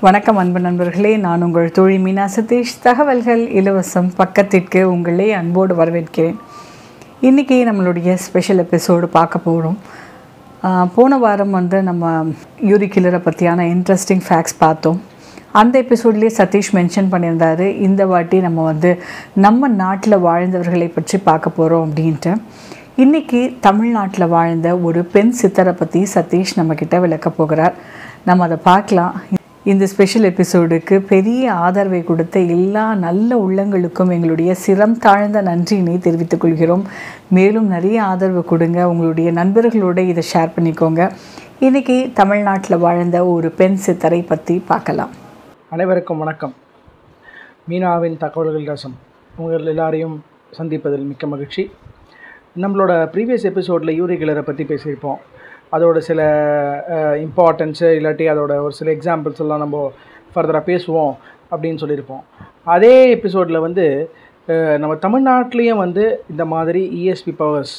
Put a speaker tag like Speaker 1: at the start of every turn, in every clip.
Speaker 1: வணக்கம் அன்பு நண்பர்களே. நான் உங்கள் தோழி மீனா சதீஷ். தகவல்கள் இலவசம் பக்கத்திற்கு உங்களை அன்போடு வரவேற்கிறேன். இன்றைக்கி நம்மளுடைய ஸ்பெஷல் எபிசோடு பார்க்க போகிறோம் போன வாரம் வந்து நம்ம யூரி கில்லரை பற்றியான இன்ட்ரெஸ்டிங் ஃபேக்ட்ஸ் பார்த்தோம். அந்த எபிசோட்லேயே சதீஷ் மென்ஷன் பண்ணியிருந்தாரு. இந்த வாட்டி நம்ம வந்து நம்ம நாட்டில் வாழ்ந்தவர்களை பற்றி பார்க்க போகிறோம் அப்படின்ட்டு. இன்றைக்கி தமிழ்நாட்டில் வாழ்ந்த ஒரு பெண் சித்தரை பற்றி சதீஷ் நம்மக்கிட்ட விளக்க போகிறார். நம்ம அதை பார்க்கலாம். இந்த ஸ்பெஷல் எபிசோடுக்கு பெரிய ஆதரவை கொடுத்த எல்லா நல்ல உள்ளங்களுக்கும் எங்களுடைய சிரம் தாழ்ந்த நன்றியினை தெரிவித்துக் கொள்கிறோம். மேலும் நிறைய ஆதரவு கொடுங்க. உங்களுடைய நண்பர்களோட இதை ஷேர் பண்ணிக்கோங்க. இன்னைக்கு தமிழ்நாட்டில் வாழ்ந்த ஒரு பெண் சித்தரை பற்றி பார்க்கலாம்.
Speaker 2: அனைவருக்கும் வணக்கம். மீனாவின் தகவல்கள் ரசம். உங்கள் எல்லாரையும் சந்திப்பதில் மிக்க மகிழ்ச்சி. நம்மளோட ப்ரீவியஸ் எபிசோடில் யூரி கிளரை பற்றி பேசியிருப்போம். அதோட சில இம்பார்ட்டன்ஸு இல்லாட்டி அதோட ஒரு சில எக்ஸாம்பிள்ஸ் எல்லாம் நம்ம ஃபர்தராக பேசுவோம் அப்படின்னு சொல்லியிருப்போம். அதே எபிசோடில் வந்து நம்ம தமிழ்நாட்டிலையும் வந்து இந்த மாதிரி இஎஸ்பி பவர்ஸ்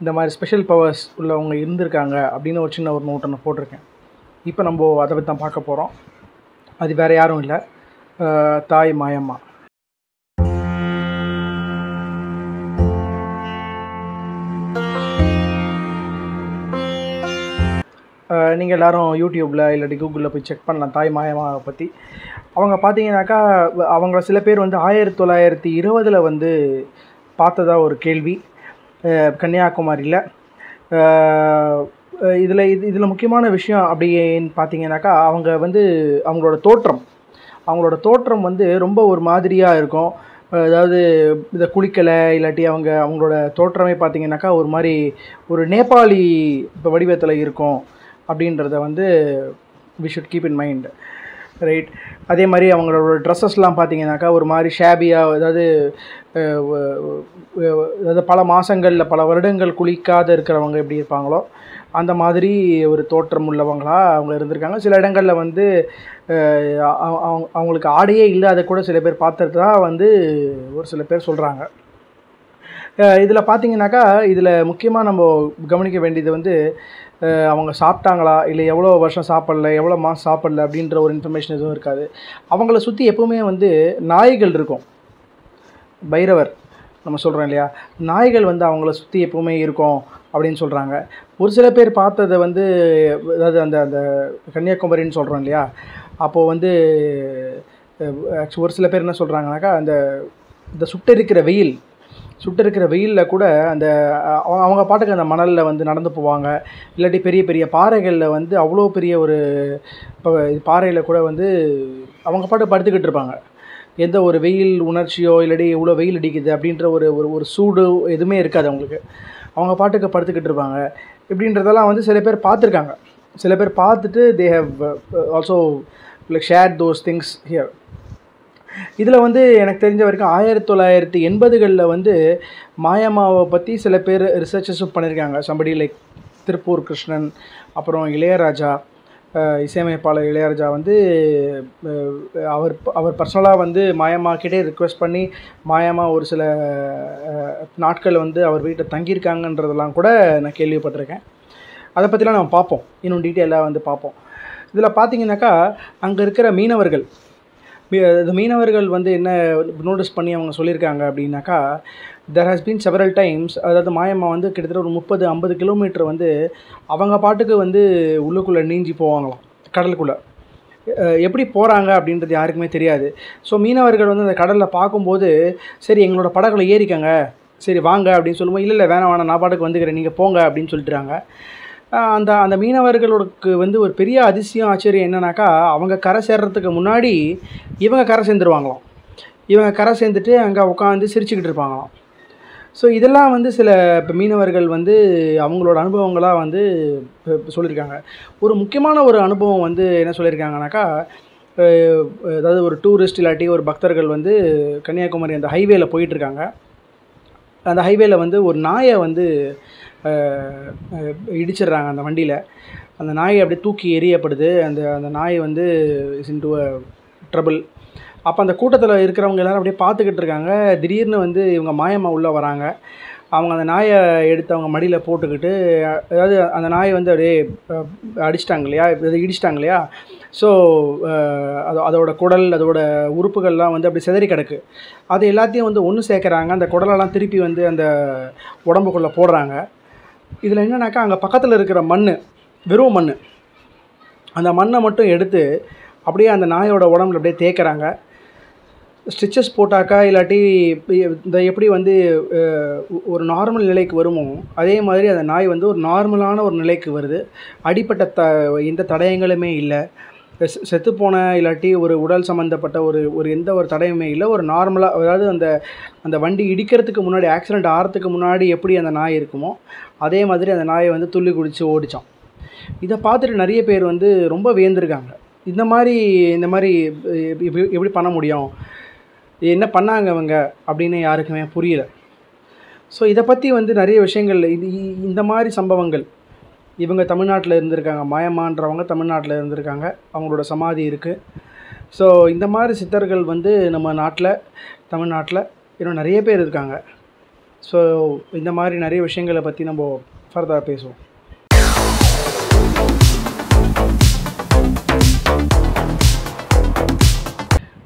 Speaker 2: இந்த மாதிரி ஸ்பெஷல் பவர்ஸ் உள்ளவங்க இருந்திருக்காங்க அப்படின்னு ஒரு சின்ன ஒரு நோட்டை நான் போட்டிருக்கேன். இப்போ நம்ம அதை பற்றி தான் பார்க்க போகிறோம் அது வேறு யாரும் இல்லை. தாய் மாயம்மா. நீங்கள் எல்லோரும் யூடியூப்பில் இல்லாட்டி கூகுளில் போய் செக் பண்ணலாம். தாய் மாயமாவை பற்றி அவங்க பார்த்தீங்கன்னாக்கா வ- அவங்கள சில பேர் வந்து ஆயிரத்தி தொள்ளாயிரத்தி இருபதில் வந்து பார்த்ததா ஒரு கேள்வி. கன்னியாகுமரியில். இதில் இது இதில் முக்கியமான விஷயம் அப்படின்னு பார்த்தீங்கன்னாக்கா அவங்க வந்து அவங்களோட தோற்றம். அவங்களோட தோற்றம் வந்து ரொம்ப ஒரு மாதிரியாக இருக்கும். அதாவது இதை குளிக்கலை இல்லாட்டி அவங்க அவங்களோட தோற்றமே பார்த்தீங்கன்னாக்கா ஒரு மாதிரி ஒரு நேபாளி இப்போ வடிவத்தில் இருக்கும். அப்படின்றத வந்து we should keep in mind right அதே மாதிரி அவங்களோட ட்ரெஸ்ஸஸ்லாம் பார்த்தீங்கன்னாக்கா ஒரு மாதிரி ஷேபியாக அதாவது அதாவது பல மாதங்களில் பல வருடங்கள் குளிக்காத இருக்கிறவங்க எப்படி இருப்பாங்களோ அந்த மாதிரி ஒரு தோற்றம் உள்ளவங்களாக அவங்க இருந்திருக்காங்க. சில இடங்களில் வந்து அவ- அவங்களுக்கு ஆடையே இல்லாத கூட சில பேர் பார்த்துட்டு வந்து ஒரு சில பேர் சொல்கிறாங்க இதில் பார்த்தீங்கன்னாக்கா இதில் முக்கியமாக நம்ம கவனிக்க வேண்டியது வந்து அவங்க சாப்பிட்டாங்களா? இல்லை எவ்வளோ வருஷம் சாப்பிடல எவ்வளோ மாதம் சாப்பிடல அப்படின்ற ஒரு இன்ஃபர்மேஷன் எதுவும் இருக்காது. அவங்கள சுற்றி எப்போவுமே வந்து நாய்கள் இருக்கும். பைரவர் நம்ம சொல்கிறோம் இல்லையா? நாய்கள் வந்து அவங்கள சுற்றி எப்போவுமே இருக்கும் அப்படின்னு சொல்கிறாங்க ஒரு சில பேர் பார்த்ததை வந்து அதாவது அந்த அந்த கன்னியாகுமரின்னு சொல்கிறோம் இல்லையா? அப்போது வந்து ஒரு சில பேர் என்ன சொல்கிறாங்கனாக்கா அந்த இந்த சுட்டெரிக்கிற வெயில் சுட்டெரிக்கிற வெயிலில் கூட அந்த அவங்க அவங்க பாட்டுக்கு அந்த மணலில் வந்து நடந்து போவாங்க. இல்லாட்டி பெரிய பெரிய பாறைகளில் வந்து அவ்வளோ பெரிய ஒரு இப்போ பாறையில் கூட வந்து அவங்க பாட்டு படுத்துக்கிட்டு இருப்பாங்க. எந்த ஒரு வெயில் உணர்ச்சியோ இல்லாட்டி இவ்வளோ வெயில் அடிக்குது அப்படின்ற ஒரு ஒரு ஒரு சூடு எதுவுமே இருக்காது அவங்களுக்கு. அவங்க பாட்டுக்கு படுத்துக்கிட்டு இருப்பாங்க. இப்படின்றதெல்லாம் வந்து சில பேர் பார்த்துருக்காங்க. சில பேர் பார்த்துட்டு they have also like share those things here இதில் வந்து எனக்கு தெரிஞ்ச வரைக்கும் ஆயிரத்தி தொள்ளாயிரத்தி எண்பதுகளில் வந்து மாயாமாவை பற்றி சில பேர் ரிசர்ச்சஸும் பண்ணியிருக்காங்க. சம்படி லைக் திருப்பூர் கிருஷ்ணன் அப்புறம் இளையராஜா இசையமைப்பாளர் இளையராஜா வந்து அவர் அவர் பர்சனலாக வந்து மாயம்மாக்கிட்டே ரிக்வெஸ்ட் பண்ணி மாயம்மா ஒரு சில நாட்கள் வந்து அவர் வீட்டில் தங்கியிருக்காங்கன்றதெல்லாம் கூட நான் கேள்விப்பட்டிருக்கேன். அதை பற்றிலாம் நம்ம பார்ப்போம். இன்னும் டீட்டெயிலாக வந்து பார்ப்போம். இதில் பார்த்தீங்கன்னாக்கா அங்கே இருக்கிற மீனவர்கள் மீனவர்கள் uh, வந்து என்ன நோட்டீஸ் பண்ணி அவங்க சொல்லியிருக்காங்க அப்படின்னாக்கா there has been several times அதாவது மாயம்மா வந்து கிட்டத்தட்ட ஒரு முப்பது ஐம்பது கிலோமீட்டர் வந்து அவங்க பாட்டுக்கு வந்து உள்ளுக்குள்ளே நீஞ்சி போவாங்களாம் கடலுக்குள்ளே. எப்படி போகிறாங்க அப்படின்றது யாருக்குமே தெரியாது. ஸோ மீனவர்கள் வந்து அந்த கடலில் பார்க்கும்போது சரி எங்களோட படகுல ஏறிக்கங்க சரி வாங்க அப்படின்னு சொல்லும்போது இல்லை இல்லை வேணாம் வேணாம் நான் பாட்டுக்கு வந்துக்கிறேன் நீங்கள் போங்க அப்படின்னு சொல்லிட்டுறாங்க. அந்த அந்த மீனவர்களுக்கு வந்து ஒரு பெரிய அதிசயம் ஆச்சரியம் என்னன்னாக்கா அவங்க கரை சேர்றதுக்கு முன்னாடி இவங்க கரை சேர்ந்துருவாங்களாம். இவங்க கரை சேர்ந்துட்டு அங்கே உட்காந்து சிரிச்சுக்கிட்டு இருப்பாங்களாம். ஸோ இதெல்லாம் வந்து சில இப்போ மீனவர்கள் வந்து அவங்களோட அனுபவங்களாக வந்து சொல்லியிருக்காங்க ஒரு முக்கியமான ஒரு அனுபவம் வந்து என்ன சொல்லியிருக்காங்கனாக்கா அதாவது ஒரு டூரிஸ்ட் இல்லாட்டி ஒரு பக்தர்கள் வந்து கன்னியாகுமரி அந்த ஹைவேல போயிட்டுருக்காங்க அந்த ஹைவேல வந்து ஒரு நாயை வந்து இடிச்சிடுறாங்க அந்த வண்டியில். அந்த நாயை அப்படியே தூக்கி எறியப்படுது. அந்த அந்த நாய் வந்து இன்டு ட்ரபிள் அப்போ அந்த கூட்டத்தில் இருக்கிறவங்க எல்லாரும் அப்படியே பார்த்துக்கிட்டு இருக்காங்க. திடீர்னு வந்து இவங்க மாயம்மா உள்ளே வராங்க. அவங்க அந்த நாயை எடுத்து அவங்க மடியில் போட்டுக்கிட்டு அதாவது அந்த நாயை வந்து அப்படியே அடிச்சிட்டாங்க இல்லையா? இடிச்சிட்டாங்க இல்லையா? ஸோ அது அதோட குடல் அதோட உறுப்புகள்லாம் வந்து அப்படி சிதறி கிடக்கு. அது எல்லாத்தையும் வந்து ஒன்று சேர்க்குறாங்க. அந்த குடலெல்லாம் திருப்பி வந்து அந்த உடம்புக்குள்ளே போடுறாங்க. இதில் என்னன்னாக்கா அங்கே பக்கத்தில் இருக்கிற மண் வெறும் மண் அந்த மண்ணை மட்டும் எடுத்து அப்படியே அந்த நாயோட உடம்புல அப்படியே தேய்க்கிறாங்க. ஸ்டிச்சஸ் போட்டாக்கா இல்லாட்டி இந்த எப்படி வந்து ஒரு நார்மல் நிலைக்கு வருமோ அதே மாதிரி அந்த நாய் வந்து ஒரு நார்மலான ஒரு நிலைக்கு வருது. அடிப்பட்ட த எந்த தடயங்களுமே இல்லை. செ- செத்துப்போன இல்லாட்டி ஒரு உடல் சம்மந்தப்பட்ட ஒரு ஒரு எந்த ஒரு தடையுமே இல்லை. ஒரு நார்மலாக அதாவது அந்த அந்த வண்டி இடிக்கிறதுக்கு முன்னாடி ஆக்சிடெண்ட் ஆகிறதுக்கு முன்னாடி எப்படி அந்த நாய் இருக்குமோ அதே மாதிரி அந்த நாயை வந்து துள்ளி குடித்து ஓடித்தோம் இதை பார்த்துட்டு நிறைய பேர் வந்து ரொம்ப வியந்திருக்காங்க. இந்த மாதிரி இந்த மாதிரி எப்படி எப்படி பண்ண முடியும்? என்ன பண்ணாங்க அவங்க அப்படின்னு யாருக்குமே புரியல. ஸோ இதை பற்றி வந்து நிறைய விஷயங்கள் இது இந்த மாதிரி சம்பவங்கள். இவங்க தமிழ்நாட்டில் இருந்திருக்காங்க. மாயமான்றவங்க தமிழ்நாட்டில் இருந்திருக்காங்க. அவங்களோட சமாதி இருக்குது ஸோ இந்த மாதிரி சித்தர்கள் வந்து நம்ம நாட்டில் தமிழ்நாட்டில் இன்னும் நிறைய பேர் இருக்காங்க. ஸோ இந்த மாதிரி நிறைய விஷயங்களை பற்றி நம்ம ஃபர்தராக பேசுவோம்.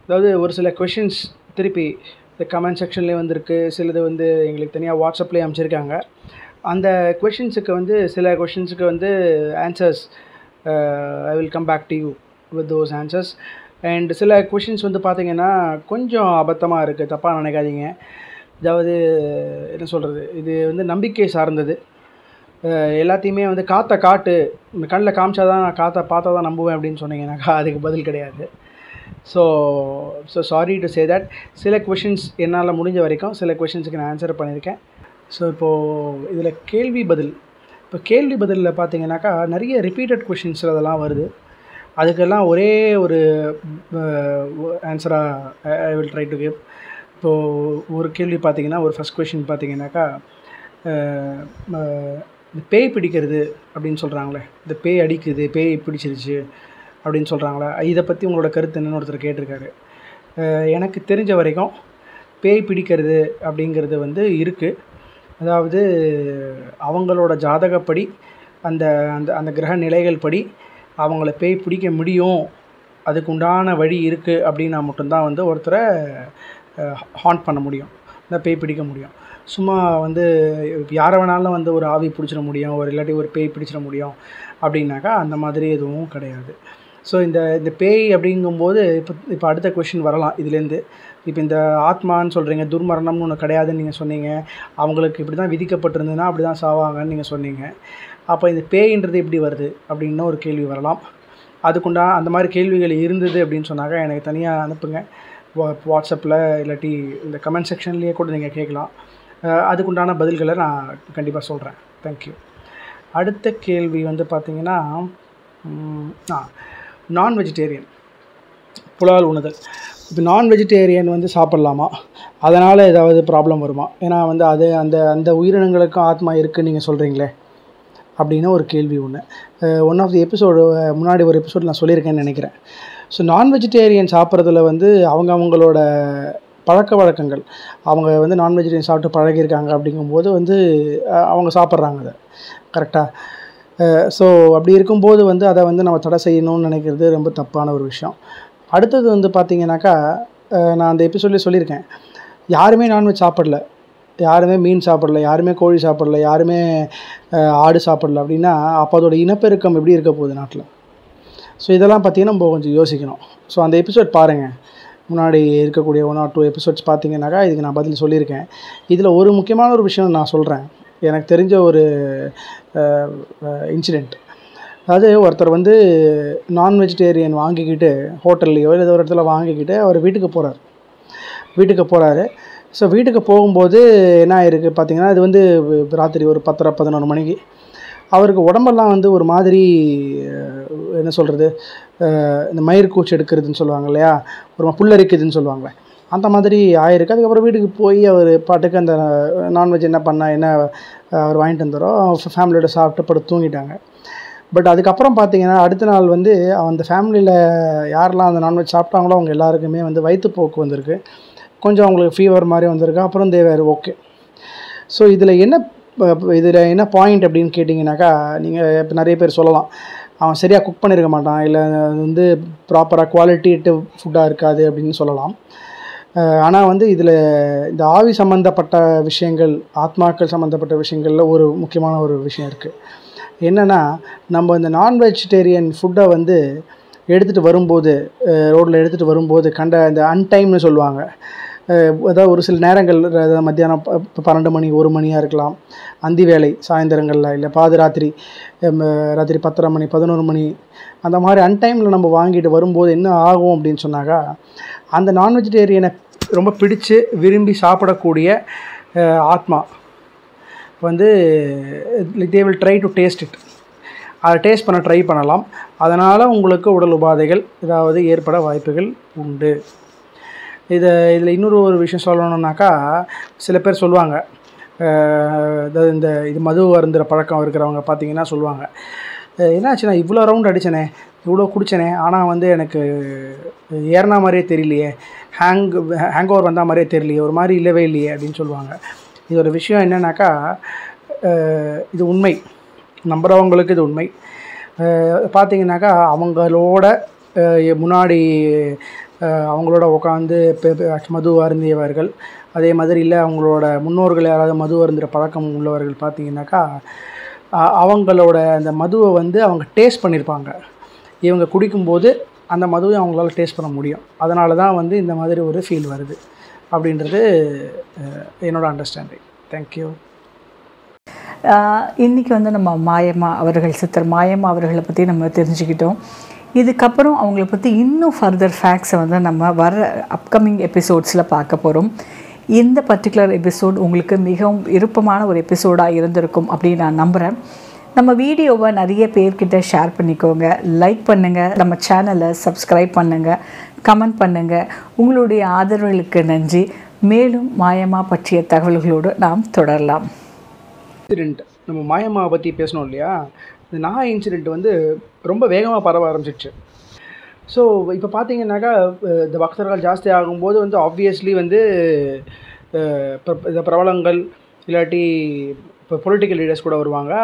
Speaker 2: அதாவது ஒரு சில கொஷின்ஸ் திருப்பி இந்த கமெண்ட் செக்ஷன்லேயே வந்திருக்கு. சிலது வந்து எங்களுக்கு தனியாக வாட்ஸ்அப்லேயே அமைச்சிருக்காங்க. அந்த கொஷின்ஸுக்கு வந்து சில கொஷின்ஸுக்கு வந்து answers I will come back to you with those answers and சில கொஷின்ஸ் வந்து பார்த்தீங்கன்னா கொஞ்சம் அபத்தமாக இருக்குது தப்பாக நினைக்காதீங்க. அதாவது என்ன சொல்கிறது இது வந்து நம்பிக்கை சார்ந்தது. எல்லாத்தையுமே வந்து காற்றை காட்டு. கண்ணில் காமிச்சா தான் நான் காற்றை பார்த்தா தான் நம்புவேன் அப்படின்னு சொன்னீங்கன்னாக்கா அதுக்கு பதில் கிடையாது. So so sorry to say that சில கொஷின்ஸ் என்னால் முடிஞ்ச வரைக்கும் சில கொஷின்ஸுக்கு நான் ஆன்சர் பண்ணியிருக்கேன். ஸோ இப்போது இதில் கேள்வி பதில். இப்போ கேள்வி பதிலில் பார்த்தீங்கன்னாக்கா நிறைய ரிப்பீட்டட் கொஷின்ஸ் அதெல்லாம் வருது. அதுக்கெல்லாம் ஒரே ஒரு ஆன்சராக I will try to give இப்போது ஒரு கேள்வி பார்த்தீங்கன்னா ஒரு ஃபஸ்ட் கொஷின் பார்த்தீங்கன்னாக்கா இந்த பேய் பிடிக்கிறது அப்படின்னு சொல்கிறாங்களே இந்த பேய் அடிக்குது பேய் பிடிச்சிருச்சு. அப்படின்னு சொல்கிறாங்களே இதை பற்றி உங்களோட கருத்து என்னன்னு ஒருத்தர் கேட்டிருக்காரு. எனக்கு தெரிஞ்ச வரைக்கும் பேய் பிடிக்கிறது அப்படிங்கிறது வந்து இருக்குது அதாவது அவங்களோட ஜாதகப்படி அந்த அந்த அந்த கிரக நிலைகள் படி அவங்கள பேய் பிடிக்க முடியும். அதுக்கு உண்டான வழி இருக்குது அப்படின்னா மட்டும்தான் வந்து ஒருத்தரை ஹாண்ட் பண்ண முடியும். இந்த பேய் பிடிக்க முடியும். சும்மா வந்து யாரை வேணாலும் வந்து ஒரு ஆவி பிடிச்சிட முடியும். ஒரு இல்லாட்டி ஒரு பேய் பிடிச்சிட முடியும். அப்படின்னாக்கா அந்த மாதிரி எதுவும் கிடையாது. ஸோ இந்த இந்த பேய் அப்படிங்கும்போது இப்போ இப்போ அடுத்த கொஷின் வரலாம் இதுலேருந்து. இப்போ இந்த ஆத்மான்னு சொல்கிறீங்க துர்மரணம்னு ஒன்று கிடையாதுன்னு நீங்கள் சொன்னீங்க. அவங்களுக்கு இப்படி தான் விதிக்கப்பட்டிருந்ததுன்னா அப்படி தான் சாவாங்கன்னு நீங்கள் சொன்னீங்க. அப்போ இந்த பேயின்றது எப்படி வருது அப்படின்னு ஒரு கேள்வி வரலாம். அதுக்குண்டா அந்த மாதிரி கேள்விகள் இருந்தது அப்படின்னு சொன்னாக்க எனக்கு தனியாக அனுப்புங்க. வா- வாட்ஸ்அப்பில் இல்லாட்டி இந்த கமெண்ட் செக்ஷன்லேயே கூட நீங்கள் கேட்கலாம். அதுக்குண்டான பதில்களை நான் கண்டிப்பாக சொல்கிறேன் தேங்க்யூ அடுத்த கேள்வி வந்து பார்த்திங்கன்னா ஆ நான் வெஜிடேரியன் புலால் உணுதல். இப்போ நான் வெஜிடேரியன் வந்து சாப்பிட்லாமா? அதனால் ஏதாவது ப்ராப்ளம் வருமா? ஏன்னா வந்து அது அந்த அந்த உயிரினங்களுக்கும் ஆத்மா இருக்குது நீங்கள் சொல்கிறீங்களே அப்படின்னு ஒரு கேள்வி ஒன்று ஒன் ஆஃப் தி எபிசோடு முன்னாடி ஒரு எபிசோட் நான் சொல்லியிருக்கேன்னு நினைக்கிறேன். ஸோ நான் வெஜிடேரியன் சாப்பிட்றதுல வந்து அவங்க அவங்களோட பழக்க வழக்கங்கள் அவங்க வந்து நான் வெஜிடேரியன் சாப்பிட்டு பழகியிருக்காங்க அப்படிங்கும்போது வந்து அவங்க சாப்பிட்றாங்க அதை. கரெக்டாக ஸோ அப்படி இருக்கும்போது வந்து அதை வந்து நம்ம தடை செய்யணும்னு நினைக்கிறது ரொம்ப தப்பான ஒரு விஷயம். அடுத்தது வந்து பார்த்தீங்கன்னாக்கா நான் அந்த எபிசோட்லேயே சொல்லியிருக்கேன். யாருமே நான்வெஜ் சாப்பிடல. யாருமே மீன் சாப்பிடல. யாருமே கோழி சாப்பிடல. யாருமே ஆடு சாப்பிடல. அப்படின்னா அப்போ அதோட இனப்பெருக்கம் எப்படி இருக்க போகுது நாட்டில்? ஸோ இதெல்லாம் பார்த்தீங்கன்னா நம்ம கொஞ்சம் யோசிக்கணும். ஸோ அந்த எபிசோட் பாருங்கள் முன்னாடி இருக்கக்கூடிய ஒன் ஆர் டூ எபிசோட்ஸ் பார்த்தீங்கன்னாக்கா இதுக்கு நான் பதில் சொல்லியிருக்கேன். இதில் ஒரு முக்கியமான ஒரு விஷயம் நான் சொல்கிறேன் எனக்கு தெரிஞ்ச ஒரு இன்சிடெண்ட் அதாவது ஒருத்தர் வந்து நான் வெஜிடேரியன் வாங்கிக்கிட்டு ஹோட்டல்லையோ இல்லை ஒரு இடத்துல வாங்கிக்கிட்டு அவர் வீட்டுக்கு போகிறார் வீட்டுக்கு போகிறாரு ஸோ வீட்டுக்கு போகும்போது என்ன ஆயிருக்கு பார்த்தீங்கன்னா இது வந்து ராத்திரி ஒரு பத்தரை பதினொரு மணிக்கு. அவருக்கு உடம்பெல்லாம் வந்து ஒரு மாதிரி என்ன சொல்கிறது இந்த மயிர் கூச்சி எடுக்கிறதுன்னு சொல்லுவாங்க இல்லையா? ஒரு புல்லரிக்குதுன்னு சொல்லுவாங்களே. அந்த மாதிரி ஆயிருக்கு. அதுக்கப்புறம் வீட்டுக்கு போய் அவர் பாட்டுக்கு அந்த நான்வெஜ் என்ன பண்ணால் என்ன அவர் வாங்கிட்டு வந்தாரோ ஃபேமிலியோட சாப்பிட்டு படுத்து தூங்கிட்டாங்க. பட் அதுக்கப்புறம் பார்த்தீங்கன்னா அடுத்த நாள் வந்து அந்த ஃபேமிலியில் யாரெல்லாம் அந்த நான்வெஜ் சாப்பிட்டாங்களோ அவங்க எல்லாருக்குமே வந்து வயிற்றுப்போக்கு வந்திருக்கு. கொஞ்சம் அவங்களுக்கு ஃபீவர் மாதிரி வந்திருக்கு. அப்புறம் தேவர் ஓகே ஸோ இதில் என்ன இதில் என்ன பாயிண்ட் அப்படின்னு கேட்டிங்கனாக்கா நீங்கள் இப்போ நிறைய பேர் சொல்லலாம். அவன் சரியாக குக் பண்ணியிருக்க மாட்டான். இல்லை அது வந்து ப்ராப்பராக குவாலிட்டிட்டு ஃபுட்டாக இருக்காது அப்படின்னு சொல்லலாம். ஆனால் வந்து இதில் இந்த ஆவி சம்மந்தப்பட்ட விஷயங்கள் ஆத்மாக்கள் சம்மந்தப்பட்ட விஷயங்களில் ஒரு முக்கியமான ஒரு விஷயம் இருக்குது என்னென்னா நம்ம இந்த நான் வெஜிடேரியன் ஃபுட்டை வந்து எடுத்துகிட்டு வரும்போது ரோட்டில் எடுத்துகிட்டு வரும்போது கண்ட இந்த அன்டைம்னு சொல்லுவாங்க. ஏதாவது ஒரு சில நேரங்கள் மத்தியானம் பன்னெண்டு மணி ஒரு மணியாக இருக்கலாம். அந்தி வேலை சாயந்தரங்களில் இல்லை பாதிராத்திரி ராத்திரி பத்தரை மணி பதினோரு மணி அந்த மாதிரி அன்டைமில் நம்ம வாங்கிட்டு வரும்போது என்ன ஆகும் அப்படின்னு சொன்னாக்கா அந்த நான் வெஜிடேரியனை ரொம்ப பிடிச்சு விரும்பி சாப்பிடக்கூடிய ஆத்மா வந்து they will try to taste it அதை டேஸ்ட் பண்ண ட்ரை பண்ணலாம். அதனால் உங்களுக்கு உடல் உபாதைகள் ஏதாவது ஏற்பட வாய்ப்புகள் உண்டு. இதை இதில் இன்னொரு ஒரு விஷயம் சொல்லணுன்னாக்கா சில பேர் சொல்லுவாங்க அதாவது இந்த இது மது அருந்துற பழக்கம் இருக்கிறவங்க பார்த்தீங்கன்னா சொல்லுவாங்க என்னாச்சுன்னா இவ்வளோ ரவுண்ட் அடித்தனே இவ்வளோ குடித்தனே ஆனால் வந்து எனக்கு ஏறினா மாதிரியே தெரியலையே ஹேங் ஹேங் ஓவர் வந்தால் மாதிரியே தெரியலையே ஒரு மாதிரி இல்லவே இல்லையே அப்படின்னு சொல்லுவாங்க. இது ஒரு விஷயம் என்னன்னாக்கா இது உண்மை நம்புகிறவங்களுக்கு இது உண்மை. பார்த்தீங்கன்னாக்கா அவங்களோட முன்னாடி அவங்களோட உட்காந்து மது அருந்தியவர்கள். அதே மாதிரி இல்லை அவங்களோட முன்னோர்கள் யாராவது மது அருந்துகிற பழக்கம் உள்ளவர்கள் பார்த்தீங்கன்னாக்கா அவங்களோட அந்த மதுவை வந்து அவங்க டேஸ்ட் பண்ணியிருப்பாங்க இவங்க குடிக்கும்போது அந்த மதுவை அவங்களால டேஸ்ட் பண்ண முடியும். அதனால தான் வந்து இந்த மாதிரி ஒரு ஃபீல் வருது. அப்படின்றது என்னோடய என்னோட அண்டர்ஸ்டாண்டிங் தேங்க்யூ
Speaker 1: இன்றைக்கி வந்து நம்ம மாயம்மா அவர்கள் சித்தர் மாயம்மா அவர்களை பற்றி நம்ம தெரிஞ்சுக்கிட்டோம். இதுக்கப்புறம் அவங்கள பற்றி இன்னும் ஃபர்தர் ஃபேக்ட்ஸை வந்து நம்ம வர அப்கமிங் எபிசோட்ஸில் பார்க்க போகிறோம் இந்த பர்டிகுலர் எபிசோட் உங்களுக்கு மிகவும் விருப்பமான ஒரு எபிசோடாக இருந்திருக்கும் அப்படின்னு நான் நம்புகிறேன் நம்ம வீடியோவை நிறைய பேர்கிட்ட ஷேர் பண்ணிக்கோங்க. லைக் பண்ணுங்கள் நம்ம சேனலை சப்ஸ்கிரைப் பண்ணுங்கள் கமெண்ட் பண்ணுங்கள் உங்களுடைய ஆதரவுகளுக்கு நன்றி. மேலும் மாயமா பற்றிய தகவல்களோடு நாம் தொடரலாம்.
Speaker 2: நம்ம மாயமாவை பற்றி பேசணும் இல்லையா? இந்த நாய் இன்சிடெண்ட் வந்து ரொம்ப வேகமாக பரவ ஆரம்பிச்சிச்சு ஸோ இப்போ பார்த்தீங்கன்னாக்கா இந்த பக்தர்கள் ஜாஸ்தி ஆகும்போது வந்து ஆப்வியஸ்லி வந்து இந்த பிரபலங்கள் இல்லாட்டி இப்போ பொலிட்டிக்கல் லீடர்ஸ் கூட வருவாங்க.